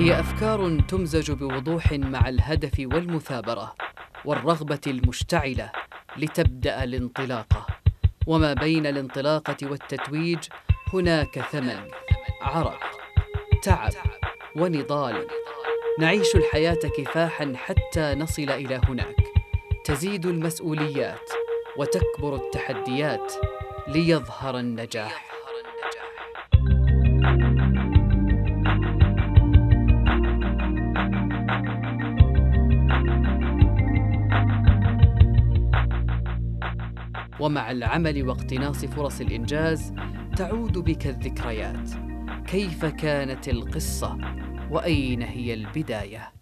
هي أفكار تمزج بوضوح مع الهدف والمثابرة والرغبة المشتعلة لتبدأ الانطلاقة. وما بين الانطلاقة والتتويج هناك ثمن عرق تعب ونضال. نعيش الحياة كفاحا حتى نصل إلى هناك. تزيد المسؤوليات وتكبر التحديات ليظهر النجاح. ومع العمل واقتناص فرص الإنجاز تعود بك الذكريات. كيف كانت القصة؟ وأين هي البداية؟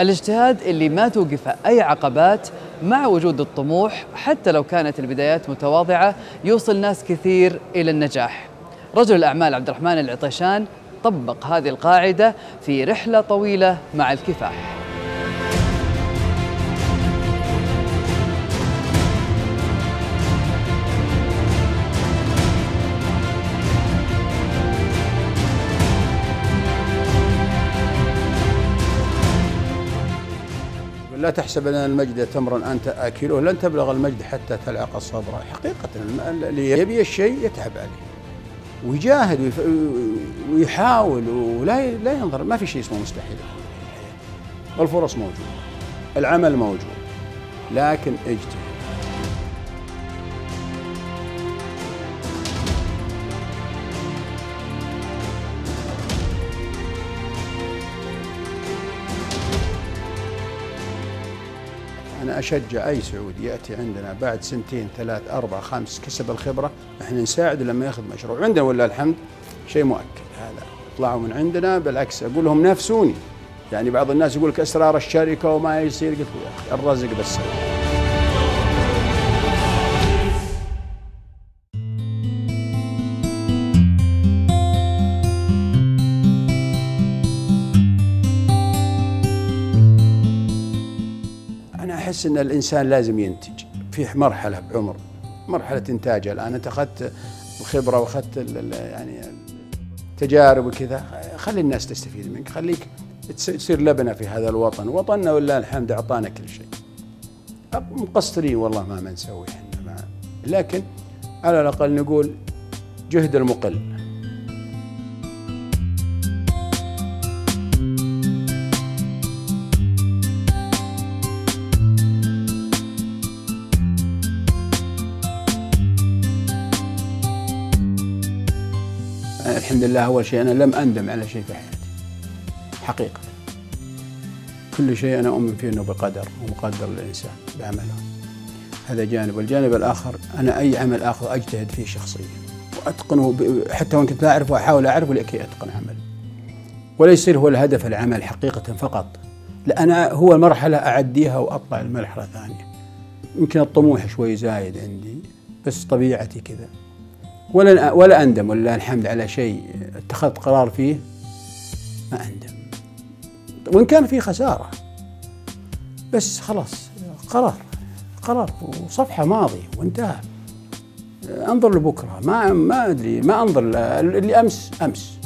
الاجتهاد اللي ما توقف أي عقبات مع وجود الطموح حتى لو كانت البدايات متواضعة يوصل ناس كثير إلى النجاح. رجل الأعمال عبد الرحمن العطيشان طبق هذه القاعدة في رحلة طويلة مع الكفاح. لا تحسب أن المجد تمر أنت آكله لن تبلغ المجد حتى تلعق الصبر. حقيقة اللي يبي الشيء يتعب عليه ويجاهد ويحاول ولا لا ينظر ما في شيء اسمه مستحيل. الفرص موجودة العمل موجود لكن اجتهد. أنا أشجع أي سعودي يأتي عندنا بعد سنتين ثلاث أربع خمس كسب الخبرة إحنا نساعد لما ياخذ مشروع. عندنا ولا الحمد؟ شيء مؤكد. هذا طلعوا من عندنا بالعكس أقول لهم نافسوني. يعني بعض الناس يقول لك أسرار الشركة وما يصير. قلت يا أخي الرزق بس. احس إن الإنسان لازم ينتج في مرحلة بعمر مرحلة انتاجه الآن أنت أخذت الخبرة وأخذت يعني تجارب وكذا خلي الناس تستفيد منك خليك تصير لبنة في هذا الوطن. وطننا ولله الحمد أعطانا كل شيء. مقصرين والله ما ما نسوي إحنا لكن على الأقل نقول جهد المقل. الحمد لله أول شيء أنا لم أندم على شيء في حياتي. حقيقة. كل شيء أنا أؤمن فيه أنه بقدر ومقدر للإنسان بعمله. هذا جانب. والجانب الآخر أنا أي عمل آخذ أجتهد فيه شخصيا وأتقنه حتى وإن كنت لا أعرفه أحاول أعرفه لكي أتقن عملي ولا يصير هو الهدف العمل حقيقة فقط. لا أنا هو مرحلة أعديها وأطلع المرحلة الثانية. يمكن الطموح شوي زايد عندي بس طبيعتي كذا. ولا ولا أندم ولله الحمد على شيء اتخذت قرار فيه ما أندم. وإن كان في خسارة بس خلاص قرار قرار وصفحة ماضية وانتهى. أنظر لبكرة ما ما أدري ما أنظر اللي أمس أمس.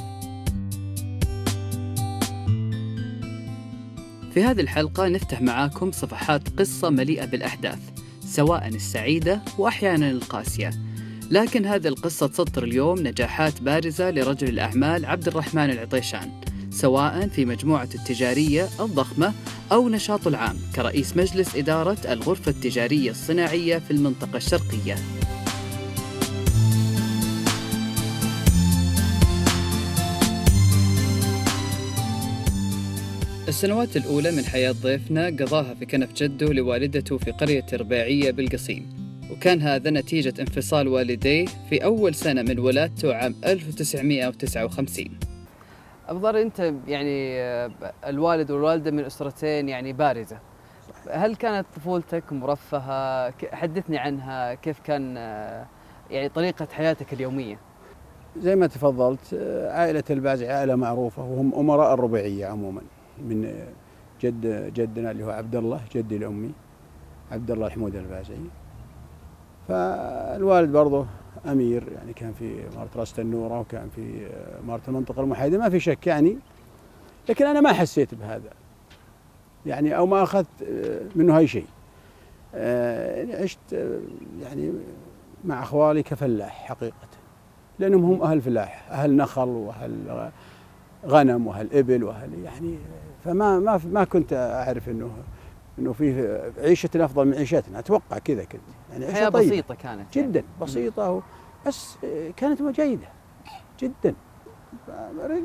في هذه الحلقة نفتح معاكم صفحات قصة مليئة بالأحداث سواء السعيدة وأحيانا القاسية. لكن هذه القصة تسطر اليوم نجاحات بارزة لرجل الأعمال عبد الرحمن العطيشان سواء في مجموعة التجارية الضخمة أو نشاطه العام كرئيس مجلس إدارة الغرفة التجارية الصناعية في المنطقة الشرقية. السنوات الأولى من حياة ضيفنا قضاها في كنف جده لوالدته في قرية رباعية بالقصيم. وكان هذا نتيجة انفصال والديه في أول سنة من ولادته عام 1959 ابو ضر أنت يعني آه، الوالد والوالدة من أسرتين يعني بارزة. هل كانت طفولتك مرفهة؟ ك- حدثني عنها. كيف كان آه، يعني طريقة حياتك اليومية؟ زي ما تفضلت آه، عائلة البازعي عائلة معروفة وهم أمراء الربيعية عموما. من جد جدنا اللي هو عبد الله جدي الأمي عبد الله الحمود البازعي فالوالد برضه أمير يعني كان في إمارة راس النورة وكان في آه، إمارة المنطقة المحايدة ما في شك يعني. لكن أنا ما حسيت بهذا. يعني أو ما أخذت آه، منه أي شيء. آه، عشت آه، يعني مع أخوالي كفلاح حقيقة. لأنهم هم أهل فلاح أهل نخل وأهل غنم وأهل إبل وأهل يعني فما ما ما كنت أعرف إنه إنه في عيشة أفضل من عيشتنا. أتوقع كذا كنت. يعني عيشة حياه طيبة. بسيطة كانت يعني. جدا بسيطة و- بس كانت جيده جدا.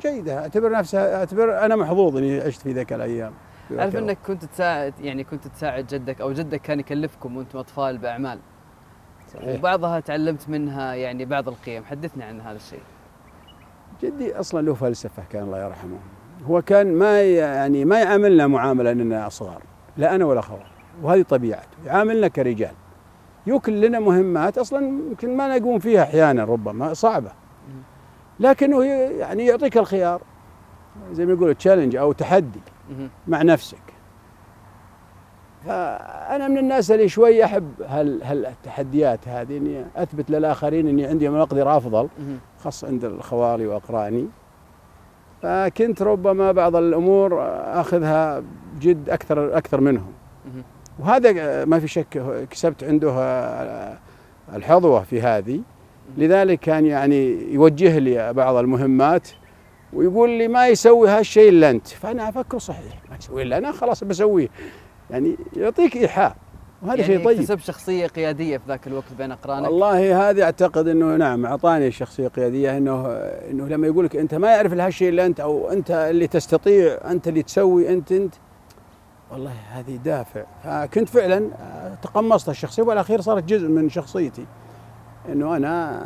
جيدة. أعتبر نفسها أعتبر أنا محظوظ إني عشت في ذاك الأيام. أعرف إنك كنت تساعد يعني كنت تساعد جدك أو جدك كان يكلفكم وأنتم أطفال بأعمال. صحيح. وبعضها تعلمت منها يعني بعض القيم. حدثني عن هذا الشيء. جدي أصلا له فلسفة كان الله يرحمه. هو كان ما يعني ما يعاملنا معاملة إننا صغار لا أنا ولا خوال وهذه طبيعته. يعاملنا كرجال. يوكل لنا مهمات أصلا يمكن ما نقوم فيها أحيانا ربما صعبة لكنه يعني يعطيك الخيار زي ما يقولوا تشالنج أو تحدي. مع نفسك فأنا من الناس اللي شوي أحب هال هالتحديات هذه إني أثبت للآخرين إني عندي مقدرة أفضل مهم. خاصة عند الخوالي وأقراني فكنت ربما بعض الأمور أخذها جد أكثر أكثر منهم. وهذا ما في شك كسبت عنده الحظوة في هذه. لذلك كان يعني يوجه لي بعض المهمات ويقول لي ما يسوي هالشيء إلا أنت. فأنا أفكر صحيح ما يسوي إلا أنا خلاص بسويه. يعني يعطيك إيحاء وهذا يعني شيء طيب. اكتسبت شخصية قيادية في ذاك الوقت بين أقرانك. والله هذه أعتقد إنه نعم أعطاني الشخصيه القياديه إنه إنه لما يقول لك أنت ما يعرف هالشيء إلا أنت أو أنت اللي تستطيع أنت اللي تسوي أنت أنت والله هذه دافع. فكنت فعلا تقمصت الشخصية والأخير صارت جزء من شخصيتي. إنه أنا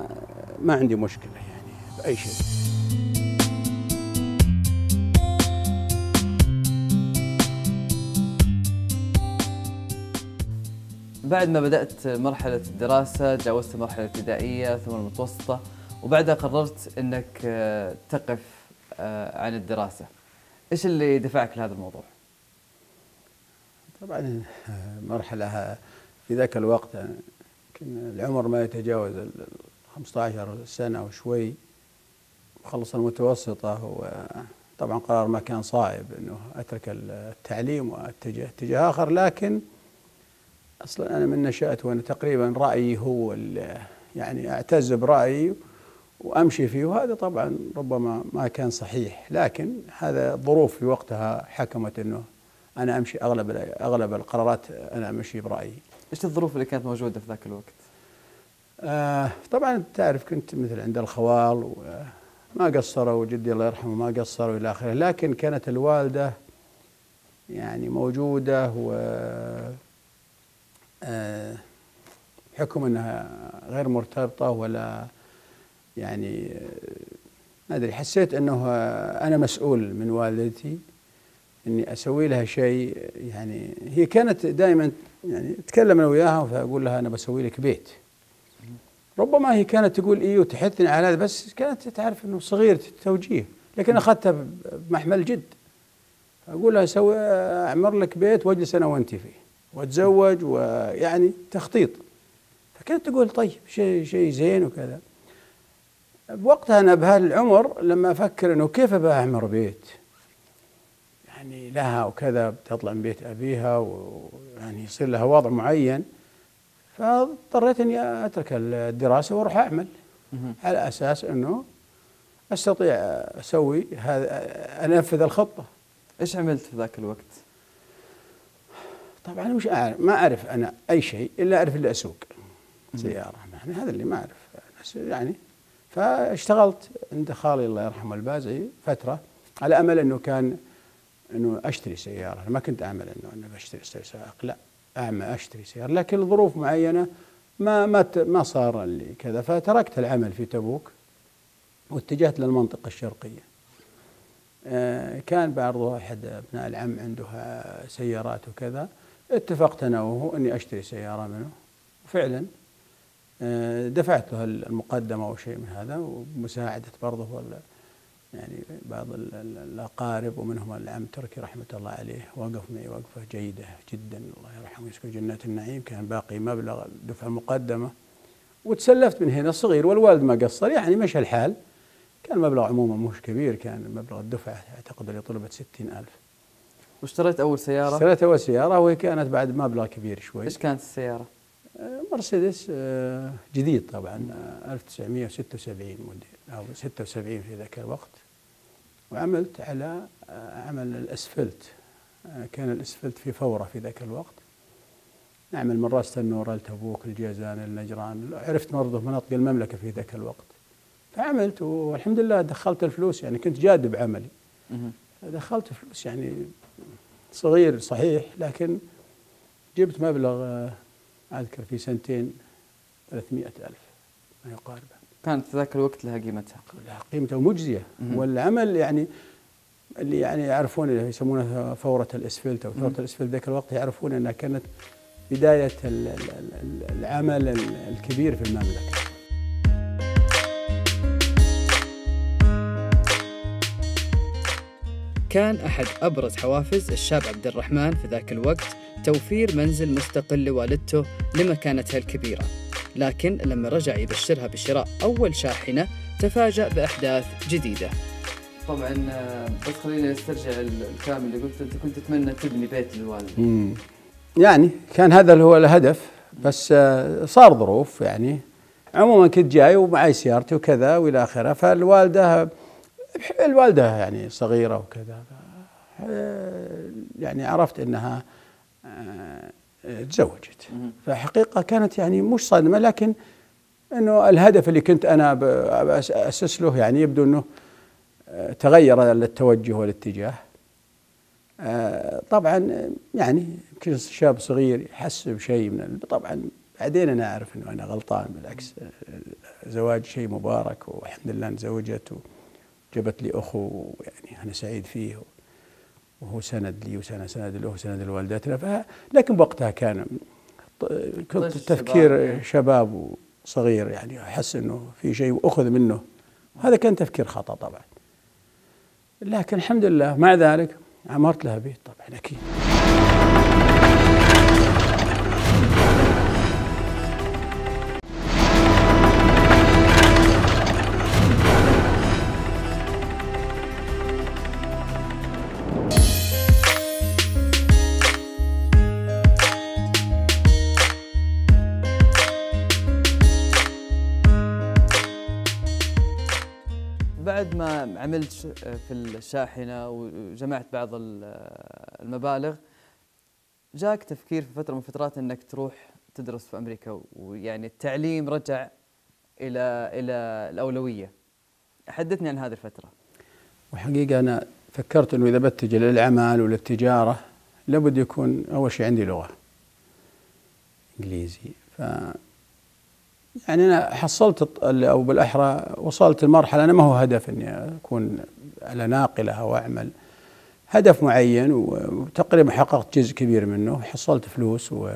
ما عندي مشكلة يعني بأي شيء. بعد ما بدأت مرحلة الدراسة تجاوزت المرحله الابتدائيه ثم المتوسطة وبعدها قررت إنك آه، تقف آه، عن الدراسة. إيش اللي دفعك لهذا الموضوع؟ طبعا مرحلة في ذاك الوقت يمكن العمر ما يتجاوز ال 15 سنة وشوي. خلص المتوسطة وطبعا قرار ما كان صائب إنه أترك التعليم واتجه اتجاه آخر لكن أصلا أنا من نشأت وأنا تقريبا رأيي هو يعني أعتز برأيي وأمشي فيه وهذا طبعا ربما ما كان صحيح. لكن هذا الظروف في وقتها حكمت إنه أنا أمشي أغلب أغلب القرارات أنا أمشي برأيي. إيش الظروف اللي كانت موجودة في ذاك الوقت آه طبعا تعرف كنت مثل عند الخوال وما قصروا وجدي الله يرحمه ما قصروا إلى آخره لكن كانت الوالدة يعني موجودة و آه حكم إنها غير مرتبطة ولا يعني آه، ما أدري حسيت إنه آه، أنا مسؤول من والدتي إني أسوي لها شيء يعني هي كانت دائما يعني اتكلم أنا وياها فأقول لها أنا بسوي لك بيت. ربما هي كانت تقول إيه وتحثني على هذا بس كانت تعرف إنه صغير توجيه لكن أخذتها بمحمل جد. أقول لها سوي أعمر لك بيت واجلس أنا وانت فيه وأتزوج ويعني تخطيط. فكانت تقول طيب شيء شيء زين وكذا. بوقتها أنا بهالعمر لما أفكر إنه كيف ابى اعمر بيت؟ يعني لها وكذا بتطلع من بيت أبيها ويعني يصير لها وضع معين. فاضطريت إني أترك الدراسة وأروح أعمل. على أساس إنه أستطيع أسوي هذا أنفذ الخطة. إيش عملت في ذاك الوقت؟ طبعا مش أعرف ما أعرف أنا أي شيء إلا أعرف اللي أسوق. سيارة يعني هذا اللي ما أعرف. يعني فاشتغلت. عند خالي الله يرحمه البازعي فترة على أمل إنه كان إنه أشتري سيارة. ما كنت اعمل إنه أنا بشتري سيارة. لا اعمل أشتري سيارة. لكن لظروف معينة ما ما ما صار لي كذا. فتركت العمل في تبوك واتجهت للمنطقة الشرقية. آه، كان برضو أحد أبناء العم عنده سيارات وكذا. اتفقت أنا وهو أني أشتري سيارة منه. وفعلا آه، دفعت له المقدمة أو شيء من هذا ومساعدة برضه يعني بعض الأقارب ومنهم العم تركي رحمة الله عليه وقف معي وقفة جيدة جدا الله يرحمه يسكن جنات النعيم كان باقي مبلغ دفعة مقدمة وتسلفت من هنا الصغير والوالد ما قصر يعني مشى الحال. كان المبلغ عموما مش كبير كان مبلغ الدفعة أعتقد اللي طلبت ستين ألف. واشتريت أول سيارة؟ اشتريت أول سيارة وهي كانت بعد مبلغ كبير شوي. إيش كانت السيارة؟ آه، مرسيدس آه، جديد طبعا 1976 آه، موديل. أو 76 في ذاك الوقت وعملت على عمل الأسفلت كان الأسفلت في فورة في ذاك الوقت. نعمل من راس النور التبوك الجيزان النجران عرفت برضه مناطق المملكة في ذاك الوقت. فعملت والحمد لله دخلت الفلوس يعني كنت جاد بعملي. دخلت فلوس يعني صغير صحيح لكن جبت مبلغ أذكر في سنتين 300 ألف ما يقارب. كانت ذاك الوقت لها قيمتها. لها قيمتها ومجزية. والعمل يعني اللي يعني يعرفون اللي يسمونها فورة الإسفلت أو ثورة الإسفلت ذاك الوقت يعرفون أنها كانت بداية العمل الكبير في المملكة. كان أحد أبرز حوافز الشاب عبد الرحمن في ذاك الوقت توفير منزل مستقل لوالدته لمكانتها الكبيرة. لكن لما رجع يبشرها بشراء أول شاحنة تفاجأ بأحداث جديدة. طبعا بس خليني أسترجع الكلام اللي قلت. أنت كنت تتمنى تبني بيت للوالد. يعني كان هذا هو الهدف بس آه، صار ظروف يعني. عموما كنت جاي ومعي سيارتي وكذا وإلى آخره فالوالدة الوالدة يعني صغيرة وكذا يعني عرفت إنها آه، تزوجت. فحقيقة كانت يعني مش صدمه لكن إنه الهدف اللي كنت أنا أسس له يعني يبدو إنه آه، تغير التوجه والاتجاه. آه، طبعا يعني يمكن شاب صغير يحس بشيء من طبعا بعدين أنا أعرف إنه أنا غلطان بالعكس زواج شيء مبارك والحمد لله تزوجت جابت لي أخو يعني أنا سعيد فيه وهو سند لي وسند سند له وسند لوالدتنا لكن بوقتها كان كنت تفكير شباب وصغير يعني أحس أنه في شيء وأخذ منه. وهذا كان تفكير خطأ طبعا. لكن الحمد لله مع ذلك عمرت لها بيت طبعا أكيد. عملت في الشاحنة وجمعت بعض المبالغ. جاك تفكير في فترة من فترات إنك تروح تدرس في أمريكا ويعني التعليم رجع إلى إلى الأولوية. حدثني عن هذه الفترة. وحقيقة أنا فكرت إنه إذا بتجه للعمل وللتجارة لابد يكون أول شيء عندي لغة إنجليزي. ف يعني أنا حصلت أو بالأحرى وصلت المرحلة أنا ما هو هدف أني أكون على ناقلة أو أعمل. هدف معين وتقريبا حققت جزء كبير منه حصلت فلوس و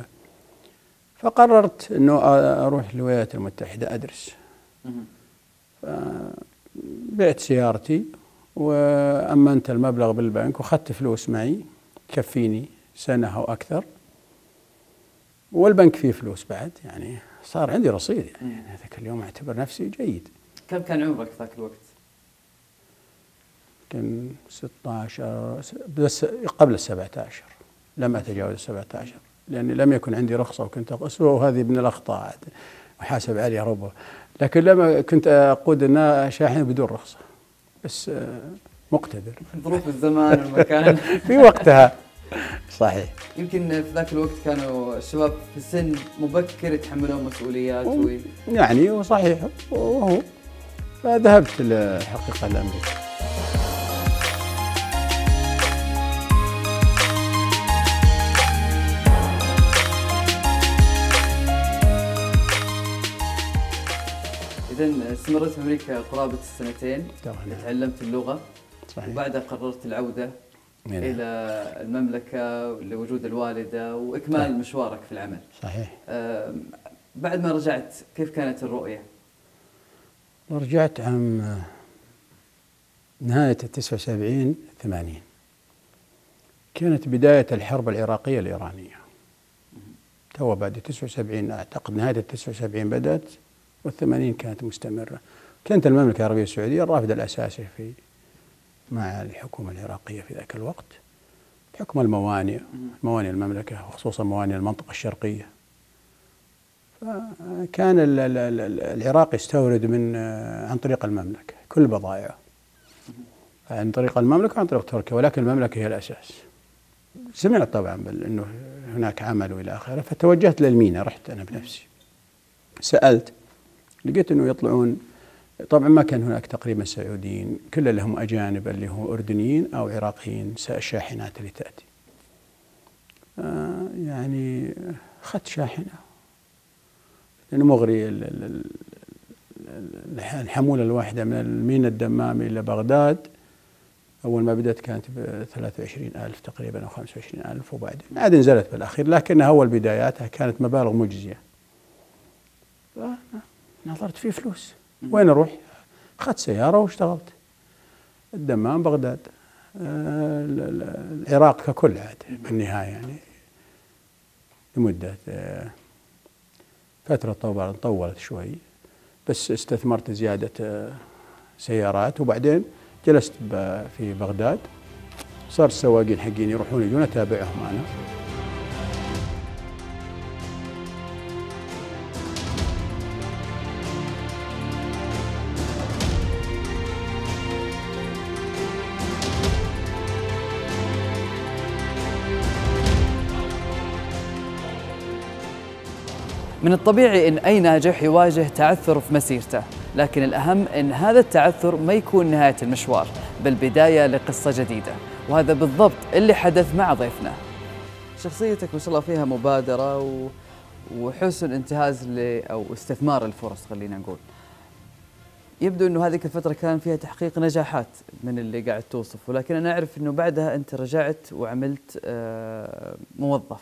فقررت أنه أروح الولايات المتحدة أدرس. بعت سيارتي وأمنت المبلغ بالبنك وأخذت فلوس معي تكفيني سنة أو أكثر. والبنك فيه فلوس بعد يعني صار عندي رصيد يعني. ذاك اليوم أعتبر نفسي جيد. كم كان عمرك ذاك الوقت؟ يمكن 16 بس قبل ال 17 لم أتجاوز ال 17 لأني لم يكن عندي رخصة وكنت أقص وهذه من الأخطاء وحاسب عليها ربما لكن لما كنت أقود شاحنه بدون رخصة. بس آه، مقتدر. ظروف الزمان والمكان. في وقتها. صحيح. يمكن في ذاك الوقت كانوا الشباب في سن مبكر يتحملون مسؤوليات و... يعني وصحيح. وهو. فذهبت الحقيقة لأمريكا إذا استمرت في أمريكا قرابة السنتين. تعلمت اللغة. صحيح. وبعدها قررت العودة. نعم. إلى المملكة لوجود الوالدة وإكمال صحيح. مشوارك في العمل صحيح آم، بعد ما رجعت كيف كانت الرؤية؟ رجعت عام نهاية التسعة وسبعين ثمانين كانت بداية الحرب العراقية الإيرانية تو بعد 79 أعتقد نهاية ال 79 بدأت والثمانين كانت مستمرة كانت المملكة العربية السعودية الرافد الأساسي في مع الحكومة العراقية في ذاك الوقت بحكم الموانئ موانئ المملكة وخصوصا موانئ المنطقة الشرقية. فكان ال- ال- ال- العراق يستورد من آه، عن طريق المملكة كل بضائعه. عن طريق المملكة وعن طريق تركيا ولكن المملكة هي الأساس. سمعت طبعا إنه هناك عمل وإلى آخره فتوجهت للمينا رحت أنا بنفسي. سألت لقيت إنه يطلعون طبعا ما كان هناك تقريبا سعوديين كل اللي هم أجانب اللي هم أردنيين أو عراقيين الشاحنات اللي تأتي. آه يعني اخذت شاحنة. لأنه مغري ال- ال- ال- ال- الحمولة الواحدة من المينا الدمامي إلى بغداد. أول ما بدأت كانت ب 23 ألف تقريبا أو 25 ألف وبعدين عاد نزلت بالأخير لكنها أول بداياتها كانت مبالغ مجزية. نظرت في فلوس. وين أروح؟ أخذت سيارة واشتغلت. الدمام بغداد. آه، ال- ال- العراق ككل عاد بالنهاية يعني. لمدة آه، فترة طبعا طولت شوي. بس استثمرت زيادة آه، سيارات. وبعدين جلست في بغداد. صار السواقين حقين يروحون يجون أتابعهم أنا. من الطبيعي إن أي ناجح يواجه تعثر في مسيرته، لكن الأهم إن هذا التعثر ما يكون نهاية المشوار، بل بداية لقصة جديدة، وهذا بالضبط اللي حدث مع ضيفنا. شخصيتك ما شاء الله فيها مبادرة و... وحسن انتهاز ل أو استثمار الفرص خلينا نقول. يبدو إنه هذيك الفترة كان فيها تحقيق نجاحات من اللي قاعد توصف، ولكن أنا أعرف إنه بعدها أنت رجعت وعملت آه، موظف.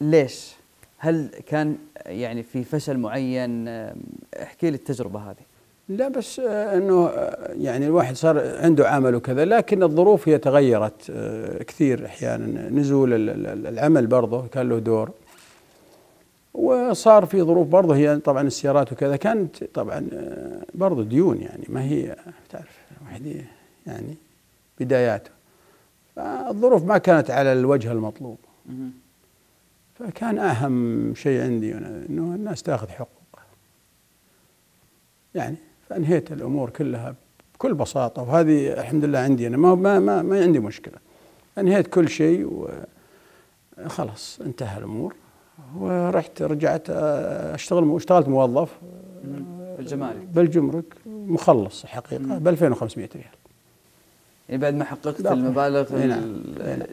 ليش؟ هل كان يعني في فشل معين؟ احكي لي التجربة هذه. لا بس آه، إنه آه، يعني الواحد صار عنده عمل وكذا لكن الظروف هي تغيرت آه، كثير أحيانا. نزول ال- ال- العمل برضه كان له دور. وصار في ظروف برضه هي طبعا السيارات وكذا كانت طبعا برضه ديون يعني ما هي تعرف الواحد يعني بداياته. فالظروف ما كانت على الوجه المطلوب. فكان أهم شيء عندي أنا إنه الناس تأخذ حقوقها يعني فأنهيت الأمور كلها بكل بساطة وهذه الحمد لله عندي أنا ما ما ما, ما عندي مشكلة. أنهيت كل شيء وخلاص انتهى الأمور ورحت رجعت أشتغل اشتغلت موظف. في الجمارك. بالجمرك مخلص حقيقة ب 2500 ريال. يعني بعد ما حققت. المبالغ نعم.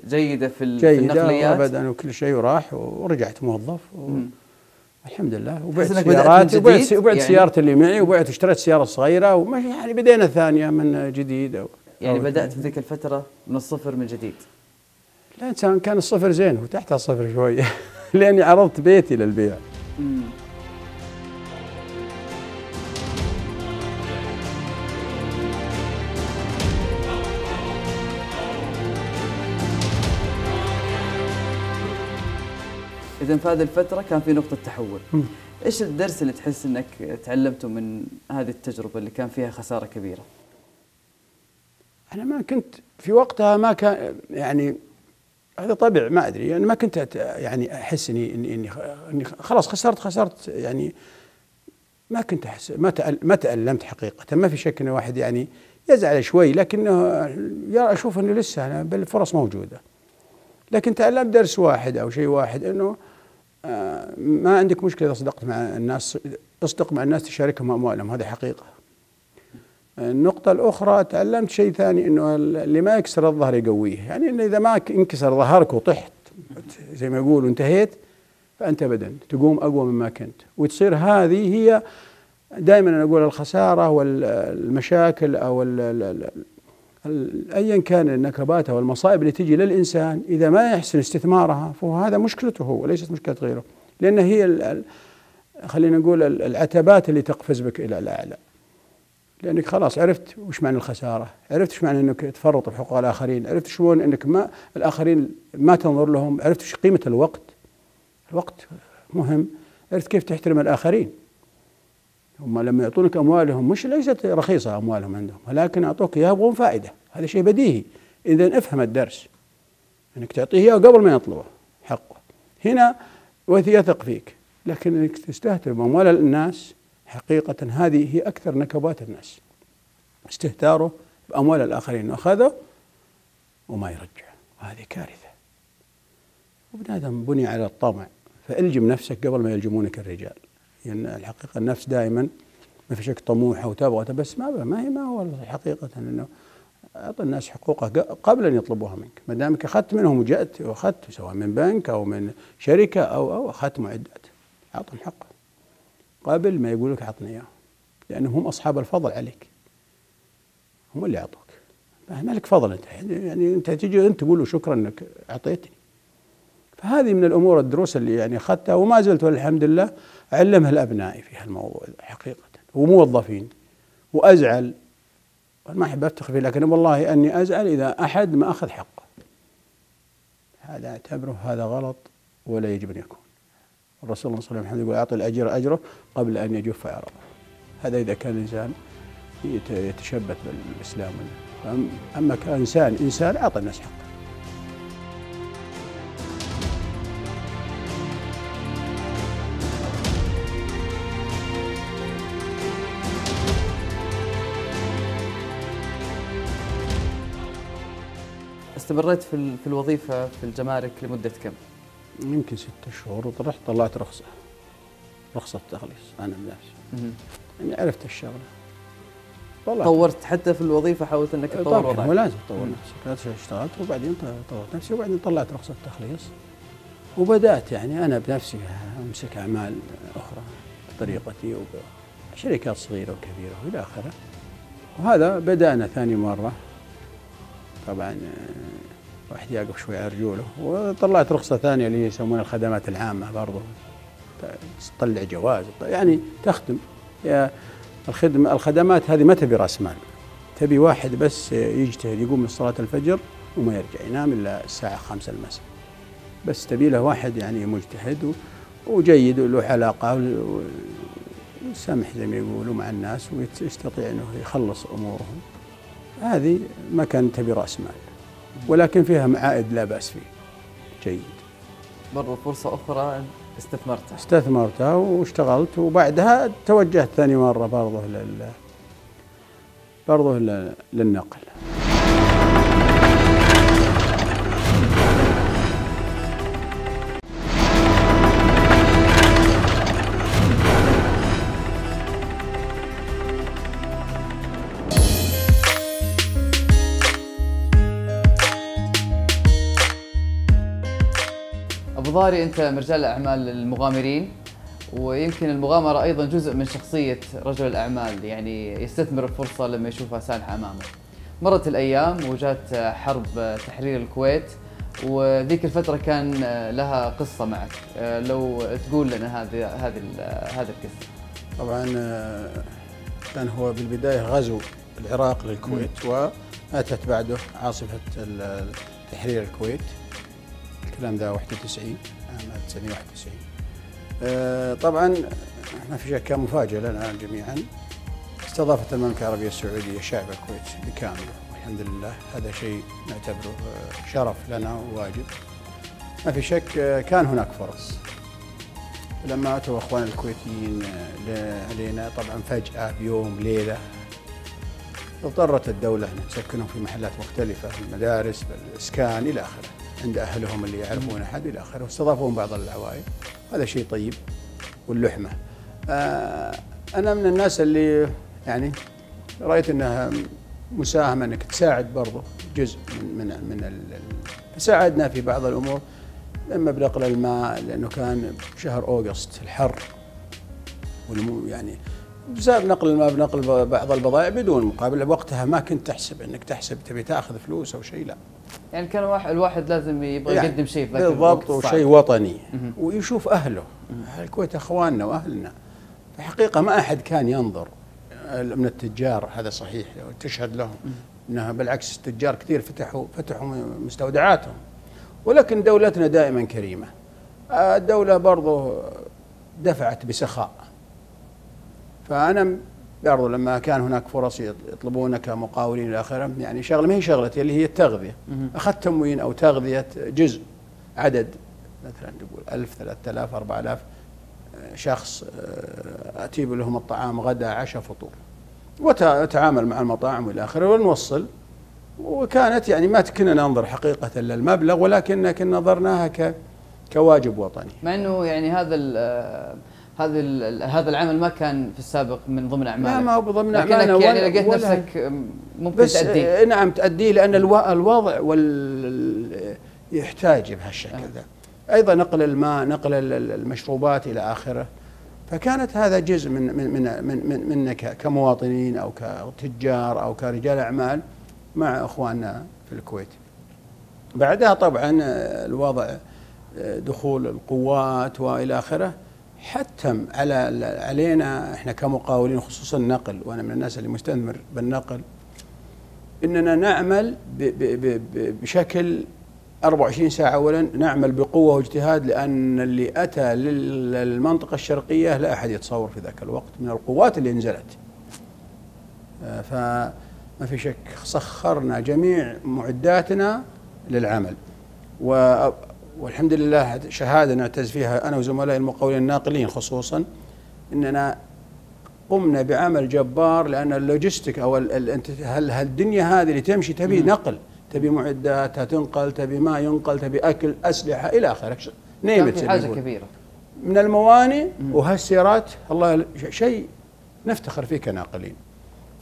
الجيدة في ال- في جيدة النقليات ابدا وكل شيء وراح ورجعت موظف و... الحمد لله وبعت سيارات وبعت, وبعت يعني؟ سيارتي اللي معي وبعت اشتريت سيارة صغيرة وما يعني بدينا ثانية من جديد أو يعني أو بدأت في ذيك الفترة من الصفر من جديد. لا كان الصفر زين وتحت الصفر شوية لأني عرضت بيتي للبيع إذا في هذه الفترة كان في نقطة تحول. إيش الدرس اللي تحس إنك تعلمته من هذه التجربة اللي كان فيها خسارة كبيرة؟ أنا ما كنت في وقتها ما كان يعني هذا طبع ما أدري يعني ما كنت يعني أحس إني إني إني خ- إني خلاص خسرت خسرت يعني ما كنت أحس ما ما تألمت حقيقة ما في شك إن الواحد يعني يزعل شوي لكنه يرى أشوف إنه لسه أنا بالفرص موجودة لكن تعلمت درس واحد أو شيء واحد إنه آه، ما عندك مشكلة إذا صدقت مع الناس اصدق مع الناس تشاركهم أموالهم هذه حقيقة. النقطة الأخرى تعلمت شيء ثاني إنه اللي ما يكسر الظهر يقويه، يعني إنه إذا ما انكسر ظهرك وطحت زي ما يقولوا انتهيت فأنت أبدا تقوم أقوى مما كنت، وتصير هذه هي دائما أنا أقول الخسارة والمشاكل ال ايا كان النكبات أو المصائب اللي تجي للإنسان إذا ما يحسن استثمارها فهو هذا مشكلته هو وليست مشكلة غيره لأن هي خلينا نقول العتبات اللي تقفز بك إلى الأعلى لأنك خلاص عرفت وش معنى الخسارة، عرفت وش معنى إنك تفرط بحقوق الآخرين، عرفت شلون إنك ما الآخرين ما تنظر لهم، عرفت وش قيمة الوقت. الوقت مهم، عرفت كيف تحترم الآخرين. هم لما يعطونك أموالهم مش ليست رخيصة أموالهم عندهم، ولكن أعطوك إياها يبغون فائدة، هذا شيء بديهي. اذا افهم الدرس. إنك تعطيه إياه قبل ما يطلبه حقه. هنا يثق فيك، لكن إنك تستهتر بأموال الناس حقيقة هذه هي أكثر نكبات الناس. استهتاره بأموال الآخرين. أخذه وما يرجع. وهذه كارثة. وابن آدم بني على الطمع فألجم نفسك قبل ما يلجمونك الرجال. يعني الحقيقة النفس دائما ما في شك طموحة وتبغى بس ما ما هي ما هو حقيقة أنه أعطي الناس حقوقها قبل أن يطلبوها منك. ما دامك أخذت منهم وجأت وأخذت سواء من بنك أو من شركة أو أو أخذت معدات أعطهم حقهم قبل ما يقول لك أعطني إياه لأنهم هم أصحاب الفضل عليك. هم اللي أعطوك. ما لك فضل أنت يعني أنت تجي أنت تقول له شكرا أنك أعطيتني. فهذه من الأمور الدروس اللي يعني أخذتها وما زلت والحمد لله أعلمها لأبنائي في هالموضوع حقيقة. وموظفين. وأزعل. ما أحب أفتخر فيه لكن والله أني أزعل إذا أحد ما أخذ حقه. هذا أعتبره هذا غلط ولا يجب أن يكون. الرسول صلى الله عليه وسلم يقول أعطي الأجر أجره قبل أن يجف عرضه هذا إذا كان الإنسان يتشبث بالإسلام أما كإنسان إنسان أعطى الناس حقه. استمريت في الوظيفة في الجمارك لمدة كم؟ يمكن ست شهور ورحت طلعت رخصة. رخصة تخليص أنا بنفسي يعني عرفت الشغلة. طلعت. طورت حتى في الوظيفة حاولت أنك تطور وضعك. لازم تطور نفسك. اشتغلت وبعدين طورت نفسي وبعدين طلعت رخصة تخليص وبدأت يعني أنا بنفسي أمسك أعمال أخرى بطريقتي شركات صغيرة وكبيرة وإلى آخره. وهذا بدأنا ثاني مرة. طبعا واحد يقف شوي على رجوله. وطلعت رخصة ثانية اللي يسمونها الخدمات العامة برضو. تطلع جواز. يعني تخدم. يا الخدمة الخدمات هذه ما تبي رأس مال. تبي واحد بس يجتهد يقوم من صلاة الفجر وما يرجع ينام إلا الساعة خمسة المساء. بس تبي له واحد يعني مجتهد وجيد وله علاقة وسمح زي ما يقولوا مع الناس ويستطيع أنه يخلص أمورهم هذه ما كان تبي رأس مال. ولكن فيها عائد لا بأس فيه. جيد. برضو فرصة أخرى استثمرتها استثمرتها واشتغلت وبعدها توجهت ثاني مرة برضه لل برضه للنقل. ضاري أنت من رجال الأعمال المغامرين ويمكن المغامرة أيضا جزء من شخصية رجل الأعمال يعني يستثمر الفرصة لما يشوفها سانحه أمامه. مرت الأيام وجات حرب تحرير الكويت وذيك الفترة كان لها قصة معك لو تقول لنا هذه هذه هذه القصة. طبعا كان هو بالبداية غزو العراق للكويت وأتت بعده عاصفة تحرير الكويت الكلام ذا 91 عام 1991 آه طبعا ما في شك كان مفاجأة لنا جميعا. استضافت المملكة العربية السعودية شعب الكويت بكامله والحمد لله. هذا شيء نعتبره شرف لنا وواجب. ما في شك آه، كان هناك فرص. لما أتوا أخوان الكويتيين آه، علينا طبعا فجأة بيوم ليلة اضطرت الدولة أن تسكنهم في محلات مختلفة في المدارس بالإسكان إلى آخره. عند أهلهم اللي يعرفون أحد إلى آخره واستضافون بعض العوائل. هذا شيء طيب واللحمة. آه أنا من الناس اللي يعني رأيت أنها مساهمة أنك تساعد برضه جزء من من من ساعدنا في بعض الأمور إما بنقل الماء لأنه كان شهر أوغست الحر يعني بسبب نقل الماء بنقل بعض البضائع بدون مقابل وقتها ما كنت تحسب إنك تحسب تبي تأخذ فلوس أو شيء لا. يعني كان واحد الواحد لازم يبغى يعني يقدم شيء بالضبط. وشيء وطني. ويشوف أهله الكويت أخواننا وأهلنا. الحقيقة ما أحد كان ينظر من التجار هذا صحيح تشهد لهم إنها بالعكس التجار كثير فتحوا فتحوا مستودعاتهم. ولكن دولتنا دائما كريمة. الدولة برضو دفعت بسخاء. فأنا برضو لما كان هناك فرص يطلبونك مقاولين إلى آخره يعني شغلة ما هي شغلتي اللي هي التغذية. مهم. أخذت تموين أو تغذية جزء عدد مثلا نقول 1000 3000 4000 شخص آه، أجيب لهم الطعام غدا عشاء فطور. واتعامل مع المطاعم والى آخره ونوصل. وكانت يعني ما كنا ننظر حقيقة للمبلغ ولكن كنا نظرناها ك كواجب وطني. مع انه يعني هذا ال هذا هذا العمل ما كان في السابق من ضمن اعمالك لا ما هو بضمن لكنك أعمالنا يعني ولا- لقيت ولا- نفسك ممكن بس تأديه آه، نعم تأديه الو- الوضع وال يحتاج بهالشكل آه. ذا أيضا نقل الماء نقل ال- ال- المشروبات إلى آخره. فكانت هذا جزء من من من من, من منا كمواطنين أو كتجار أو كرجال أعمال مع إخواننا في الكويت. بعدها طبعا آه، الوضع آه، دخول القوات وإلى آخره. حتم على علينا إحنا كمقاولين خصوصا النقل وأنا من الناس اللي مستثمر بالنقل إننا نعمل ب ب ب بشكل 24 ساعة اولا نعمل بقوة واجتهاد لأن اللي أتى لل- للمنطقة الشرقية لا أحد يتصور في ذاك الوقت من القوات اللي نزلت. فما في شك سخرنا جميع معداتنا للعمل. و والحمد لله شهادة نعتز فيها أنا وزملائي المقاولين الناقلين خصوصا إننا قمنا بعمل جبار لأن اللوجستيك هال- هالدنيا هذه اللي تمشي تبي. نقل تبي معداتها تنقل تبي ما ينقل تبي أكل أسلحة إلى آخره. كان نيمت في حاجة كبيرة. من الموانئ. وهالسيارات الله شيء نفتخر فيه كناقلين.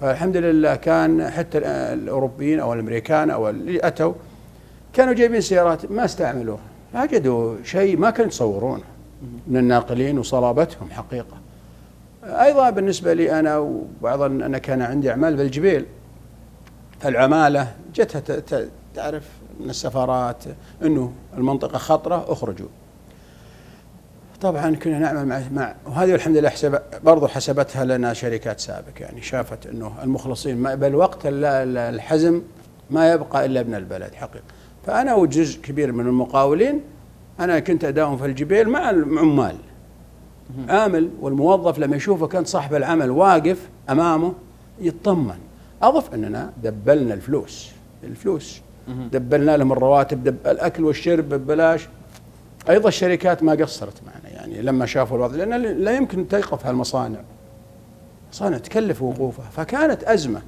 فالحمد لله كان حتى ال- الأوروبيين أو الأمريكان أو اللي أتوا كانوا جايبين سيارات ما استعملوها. وجدوا شيء ما كانوا يتصورونه من الناقلين وصلابتهم حقيقة. أيضا بالنسبة لي أنا وبعض أنا كان عندي أعمال بالجبيل العماله جتها تعرف من السفارات إنه المنطقة خطرة أخرجوا. طبعا كنا نعمل مع مع وهذه الحمد لله حسب برضو حسبتها لنا شركات سابقة يعني شافت إنه المخلصين ال- ال- الحزم ما يبقى إلا ابن البلد حقيقة. فأنا وجزء كبير من المقاولين أنا كنت اداوم في الجبيل مع العمال. عامل والموظف لما يشوفه كان صاحب العمل واقف أمامه يطمن. أضف أننا دبلنا الفلوس الفلوس. دبلنا لهم الرواتب دب الأكل والشرب ببلاش. أيضا الشركات ما قصرت معنا يعني لما شافوا الوضع لأن لا يمكن توقف هالمصانع. مصانع تكلف وقوفها فكانت أزمة.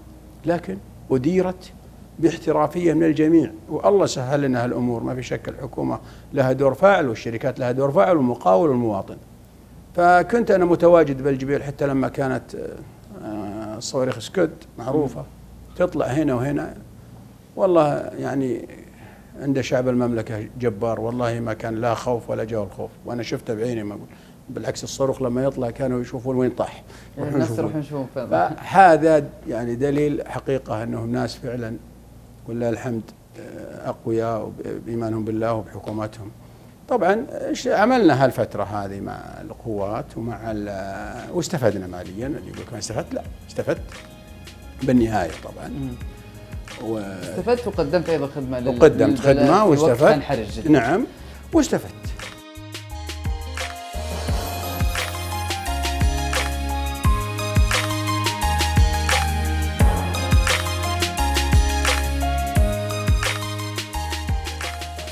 لكن أديرت باحترافية من الجميع. والله سهل لنا هالأمور ما في شك الحكومة لها دور فاعل والشركات لها دور فاعل والمقاول والمواطن فكنت أنا متواجد بالجبيل حتى لما كانت آه، صواريخ سكود معروفة تطلع هنا وهنا. والله يعني عند شعب المملكة جبار والله ما كان لا خوف ولا جو الخوف. وأنا شفته بعيني ما أقول. بالعكس الصاروخ لما يطلع كانوا يشوفون وين طاح. يروحون يشوفون فين فهذا يعني دليل حقيقة أنهم ناس فعلا ولله الحمد آه، أقوياء وب- بايمانهم بالله وبحكوماتهم. طبعا عملنا هالفترة هذه مع القوات ومع ال- واستفدنا ماليا؟ اللي يقول ما استفدت؟ لا استفدت بالنهاية طبعا. مم. و... استفدت وقدمت أيضا خدمة لل- وقدمت خدمة واستفدت. نعم واستفدت.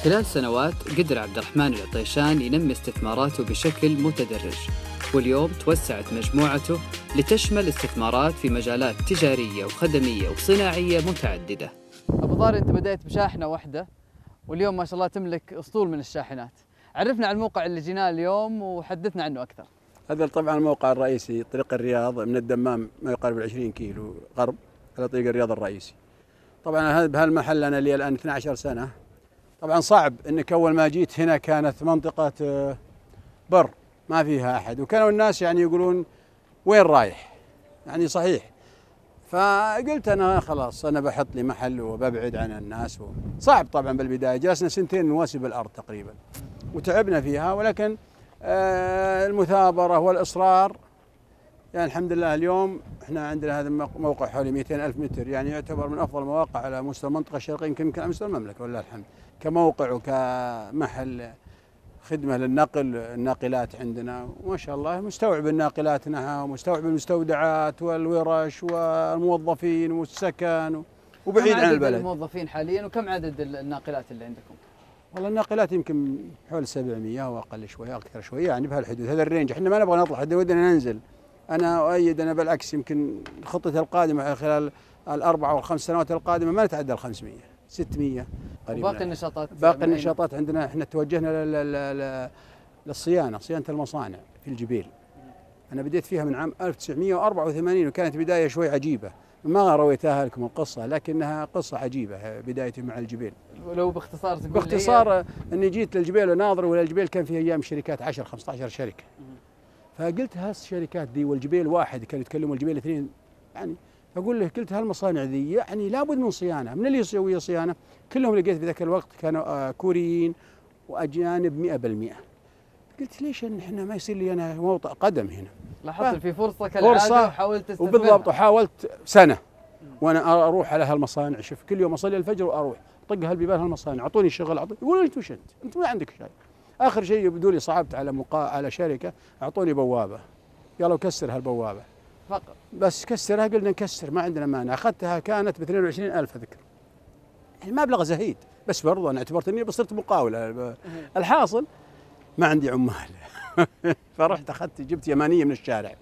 خلال سنوات قدر عبد الرحمن العطيشان ينمي استثماراته بشكل متدرج واليوم توسعت مجموعته لتشمل استثمارات في مجالات تجارية وخدمية وصناعية متعددة أبو ضاري أنت بدأت بشاحنة واحدة واليوم ما شاء الله تملك أسطول من الشاحنات عرفنا عن الموقع اللي جيناه اليوم وحدثنا عنه أكثر هذا طبعا الموقع الرئيسي طريق الرياض من الدمام ما يقارب ال 20 كيلو غرب على طريق الرياض الرئيسي. طبعا هذا بهالمحل أنا لي الآن 12 سنة. طبعا صعب إنك أول ما جيت هنا كانت منطقة آه، بر ما فيها أحد. وكانوا الناس يعني يقولون وين رايح؟ يعني صحيح. فقلت أنا خلاص أنا بحط لي محل وببعد عن الناس. صعب طبعا بالبداية. جلسنا سنتين نواسي بالأرض تقريبا. وتعبنا فيها. ولكن آه المثابرة والإصرار يعني الحمد لله اليوم إحنا عندنا هذا الموقع حوالي 200 ألف متر. يعني يعتبر من أفضل المواقع على مستوى المنطقة الشرقية يمكن على مستوى المملكة ولله الحمد. كموقع وكمحل خدمة للنقل الناقلات عندنا. وما شاء الله مستوعب الناقلات نها ومستوعب المستودعات والورش والموظفين والسكن وبعيد عن البلد. الموظفين حاليا وكم عدد الناقلات اللي عندكم؟ والله الناقلات يمكن حول 700 واقل شوي أكثر شوي يعني بهالحدود. هذا الرينج. إحنا ما نبغى نطلع حتى ودنا ننزل. أنا أؤيد أنا بالعكس يمكن خطتي القادمة خلال الأربع أو الخمس سنوات القادمة ما نتعدى ال 500 600 قريبا باقي النشاطات باقي النشاطات عندنا. إحنا توجهنا للصيانة صيانة المصانع في الجبيل. أنا بديت فيها من عام 1984 وكانت بداية شوي عجيبة. ما رويتها لكم القصة لكنها قصة عجيبة بدايتي مع الجبيل. ولو باختصار تقول باختصار إني جيت للجبيل وناظر الجبيل كان في أيام شركات 10 15 شركة. فقلت هالشركات دي والجبيل واحد كانوا يتكلموا الجبيل اثنين يعني فاقول له قلت هالمصانع ذي يعني لابد من صيانة. من اللي يسوي صيانة؟ كلهم لقيت في ذاك الوقت كانوا آه كوريين وأجانب 100% قلت ليش إحنا ما يصير لي أنا موطئ قدم هنا؟ لاحظت في فرصة كالعادة فرصة وحاولت تستثمرها وبالضبط وحاولت سنة. وأنا أروح على هالمصانع شوف كل يوم أصلي الفجر وأروح. طق هالبيبان هالمصانع أعطوني الشغل أعطوني يقولوا أنت وش أنت؟ أنت ما عندك شيء. آخر شيء يبدو لي صعبت على مقا... على شركة أعطوني بوابة. قالوا كسر هالبوابة. فقط. بس كسرها قلنا نكسر ما عندنا مانع. أخذتها كانت ب 22000 أذكر. المبلغ يعني زهيد. بس برضه أنا اعتبرت إني صرت مقاوله الحاصل ما عندي عمال. فرحت أخذت جبت يمانية من الشارع.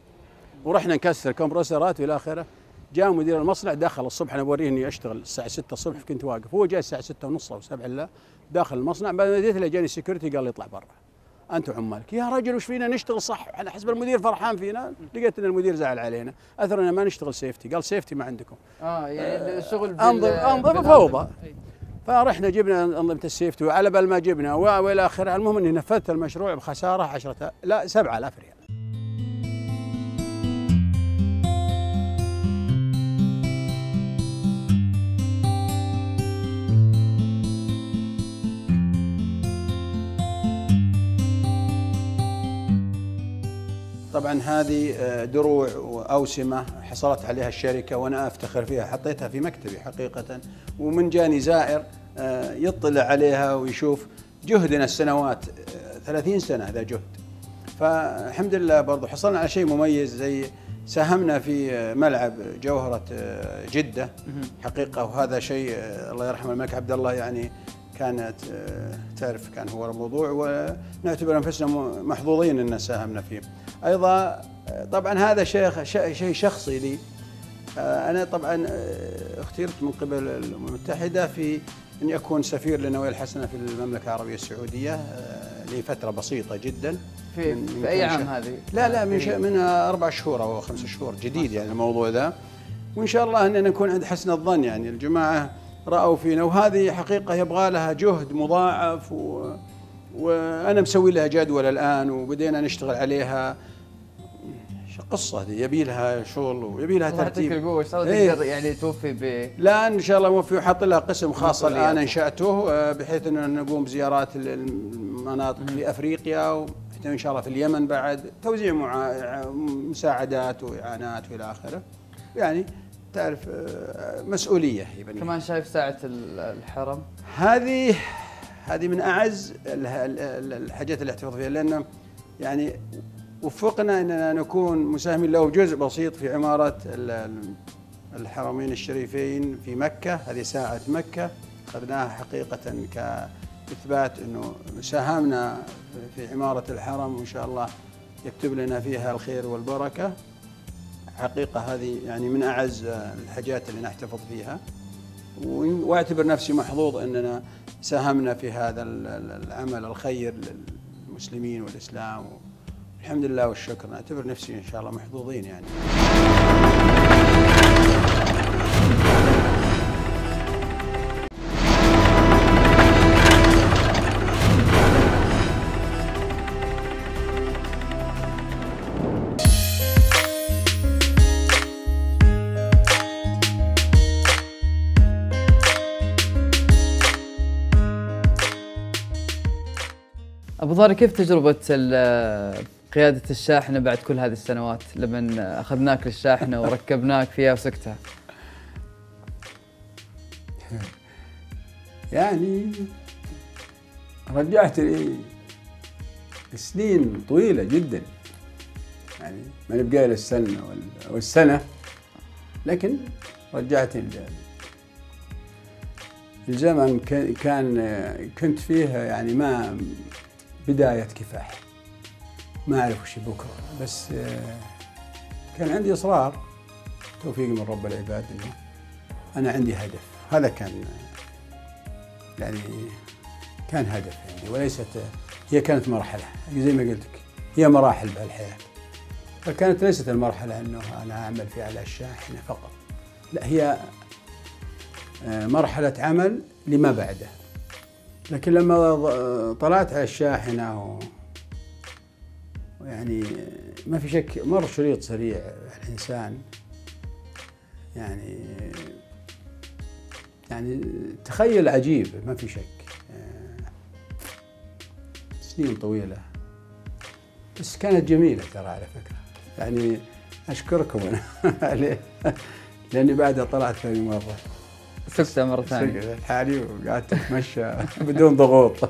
ورحنا نكسر كمبرسرات وإلى آخره. جاء مدير المصنع دخل الصبح أنا بوريه إني أشتغل الساعة 6 الصبح كنت واقف. هو جاء الساعة 6 ونص أو 7 الا داخل المصنع بعد ما جيت له جاني ال security قال لي اطلع برا. انت وعمالك يا رجل وش فينا نشتغل صح؟ على حسب المدير فرحان فينا. لقيت إن المدير زعل علينا. اثرنا ما نشتغل safety قال safety ما عندكم. آه يعني الشغل انظر أنظر فوضى. فرحنا جبنا أنظمة ال safety وعلى بال ما جبنا وإلى آخره. المهم اني نفذت المشروع بخسارة 10 لا 7000 ريال. طبعا هذه آه، دروع وأوسمة حصلت عليها الشركة وأنا أفتخر فيها. حطيتها في مكتبي حقيقة ومن جاني زائر آه، يطلع عليها ويشوف جهدنا السنوات 30 آه، سنة هذا جهد. فالحمد لله برضو حصلنا على شيء مميز زي ساهمنا في ملعب جوهرة جدة. حقيقة وهذا شيء الله يرحمه الملك عبد الله يعني كانت تعرف كان هو الموضوع ونعتبر أنفسنا محظوظين إن ساهمنا فيه. أيضا طبعا هذا شيء شيء شخصي لي. أنا طبعا اخترت من قبل الأمم المتحدة في اني اكون سفير للنوايا الحسنة في المملكة العربية السعودية لفتره بسيطة جدا. في, من في أي عام هذه؟ لا لا من من أربع شهور أو خمس شهور جديد يعني الموضوع ذا. وإن شاء الله إننا نكون عند حسن الظن يعني. الجماعة رأوا فينا. وهذه حقيقة يبغى لها جهد مضاعف و وأنا مسوي لها جدول الآن وبدينا نشتغل عليها. قصة دي يبي لها شغل ويبي لها ترتيب. القوة. إيه؟ تقدر يعني توفي ب لا إن شاء الله موفي وحاط لها قسم خاص الآن إنشأته آه، بحيث ان نقوم بزيارات المناطق في أفريقيا إن شاء الله في اليمن بعد. توزيع مع... مساعدات وإعانات وإلى آخره. يعني تعرف آه، مسؤولية يبني كمان شايف ساعة الحرم؟ هذه هذه من أعز الحاجات اللي احتفظ فيها لأنه يعني وفقنا إننا نكون مساهمين له جزء بسيط في عمارة الحرمين الشريفين في مكة. هذه ساعة مكة. أخذناها حقيقة كإثبات إنه ساهمنا في عمارة الحرم وان شاء الله يكتب لنا فيها الخير والبركة. حقيقة هذه يعني من أعز الحاجات اللي نحتفظ فيها واعتبر نفسي محظوظ أننا ساهمنا في هذا العمل الخير للمسلمين والإسلام. الحمد لله والشكر. نعتبر نفسي إن شاء الله محظوظين يعني. ضاري كيف تجربة قيادة الشاحنة بعد كل هذه السنوات؟ لما أخذناك للشاحنة وركبناك فيها وسكتها. يعني رجعت لي سنين طويلة جدا. يعني ما نبقى إلى السنة والسنة. لكن رجعتني الزمن كان كنت فيها يعني ما بداية كفاح. ما أعرف وش بكرة بس كان عندي إصرار توفيق من رب العباد إنه أنا عندي هدف. هذا كان يعني كان هدف عندي وليست هي كانت مرحلة زي ما قلت لك هي مراحل بهالحياة فكانت ليست المرحلة أنه أنا أعمل في على الشاحنة فقط لا هي آه، مرحلة عمل لما بعده. لكن لما طلعت على الشاحنة و يعني ما في شك مر شريط سريع الإنسان. يعني يعني تخيل عجيب ما في شك. سنين طويلة. بس كانت جميلة ترى على فكرة. يعني أشكركم أنا لأني بعدها طلعت ثاني مرة. سكتة مرة ثانية. سكتة لحالي وقعدت أتمشى بدون ضغوط.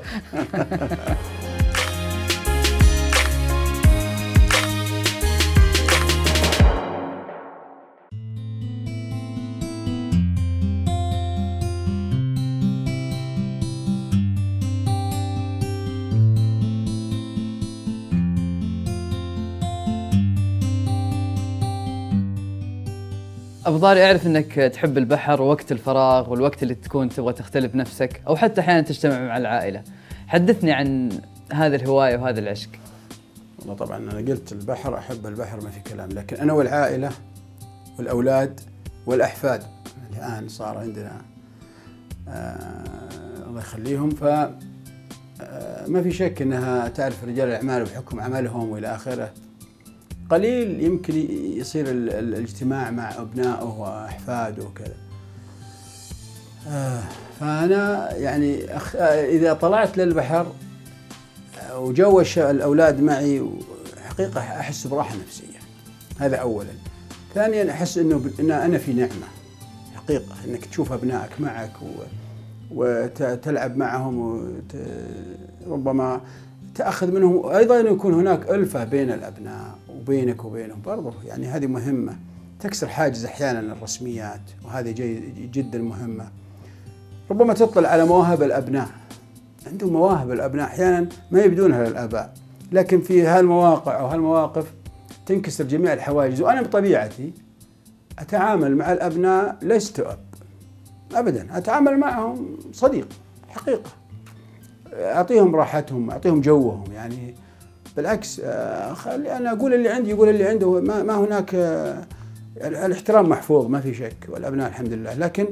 ضاري اعرف إنك تحب البحر ووقت الفراغ والوقت اللي تكون تبغى تختلف نفسك أو حتى أحيانا تجتمع مع العائلة. حدثني عن هذه الهواية وهذا العشق. والله طبعا أنا قلت البحر أحب البحر ما في كلام لكن أنا والعائلة والأولاد والأحفاد الآن صار عندنا آه الله يخليهم ف آه ما في شك إنها تعرف رجال الأعمال بحكم عملهم وإلى آخره. قليل يمكن يصير الاجتماع مع أبنائه وأحفاده وكذا. آه، فأنا يعني إذا طلعت للبحر وجو الأولاد معي حقيقة أحس براحة نفسية. هذا أولا. ثانيا أحس أنه أنا في نعمة. حقيقة أنك تشوف أبنائك معك وتلعب معهم وربما تأخذ منهم أيضا يكون هناك ألفة بين الأبناء وبينك وبينهم برضه يعني هذه مهمة. تكسر حاجز أحيانا الرسميات وهذه جدا مهمة. ربما تطلع على مواهب الأبناء. عندهم مواهب الأبناء أحيانا ما يبدونها للآباء. لكن في هالمواقع أو هالمواقف تنكسر جميع الحواجز. وأنا بطبيعتي أتعامل مع الأبناء لست أب. أبدا. أتعامل معهم صديق حقيقة. أعطيهم راحتهم أعطيهم جوهم يعني. بالعكس آه، خلي أنا أقول اللي عندي يقول اللي عنده ما, ما هناك آه، الاحترام محفوظ ما في شك والأبناء الحمد لله. لكن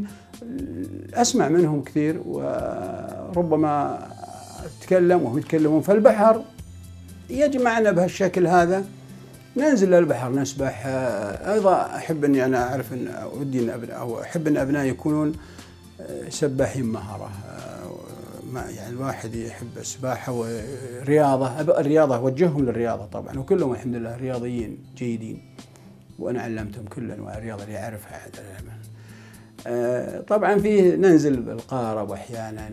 أسمع منهم كثير وربما أتكلم وهم يتكلمون. فالبحر يجمعنا بهالشكل هذا. ننزل للبحر نسبح. آه، أيضا أحب إني أنا أعرف إن ودي إن ابناء أو أحب إن أبنائي يكونون سباحين مهره ما يعني الواحد يحب السباحة ورياضة الرياضة أوجههم للرياضة طبعا. وكلهم الحمد لله رياضيين جيدين. وأنا علمتهم كل أنواع الرياضة اللي يعرفها عاد آه، طبعا فيه ننزل بالقارب أحيانا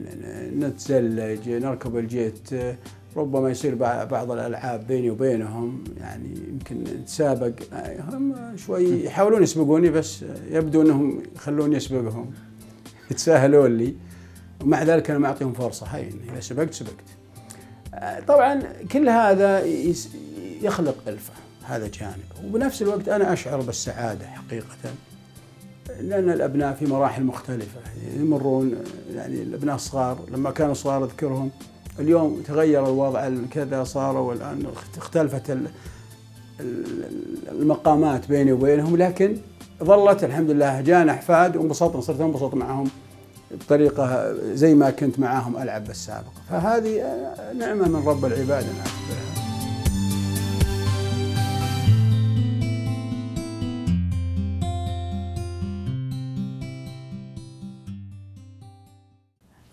نتزلج نركب الجيت. ربما يصير بعض الألعاب بيني وبينهم. يعني يمكن نتسابق. هم شوي يحاولون يسبقوني بس يبدو أنهم يخلوني يسبقهم يتساهلون لي. ومع ذلك أنا ما أعطيهم فرصة. هاي إذا سبقت سبقت. طبعا كل هذا يخلق ألفة هذا جانب. وبنفس الوقت أنا أشعر بالسعادة حقيقة لأن الأبناء في مراحل مختلفة. يمرون يعني الأبناء الصغار لما كانوا صغار أذكرهم اليوم تغير الوضع كذا صاروا الان اختلفت المقامات بيني وبينهم لكن ظلت الحمد لله جانا احفاد وانبسطنا صرت أنبسط معهم. بطريقة زي ما كنت معاهم ألعب بالسابق. فهذه نعمة من رب العباد. أنا أعتبرها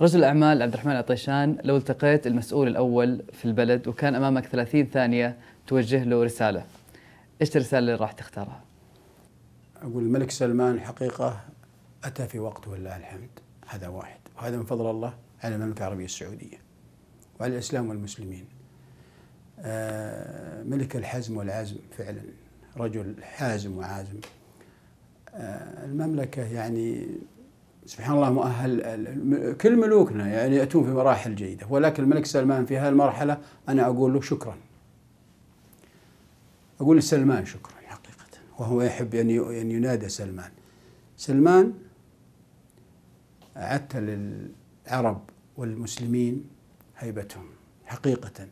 رجل الأعمال عبد الرحمن عطيشان لو التقيت المسؤول الأول في البلد وكان أمامك 30 ثانية توجه له رسالة إيش الرسالة اللي راح تختارها؟ أقول الملك سلمان حقيقة أتى في وقته ولله الحمد. هذا واحد. وهذا من فضل الله على المملكة العربية السعودية وعلى الإسلام والمسلمين. آه، ملك الحزم والعزم فعلا رجل حازم وعازم. آه، المملكة يعني سبحان الله مؤهل كل ملوكنا يعني يأتون في مراحل جيدة ولكن الملك سلمان في هذه المرحلة أنا أقول له شكرا. أقول لسلمان شكرا حقيقة وهو يحب أن ينادى سلمان. سلمان أعدت للعرب والمسلمين هيبتهم حقيقة.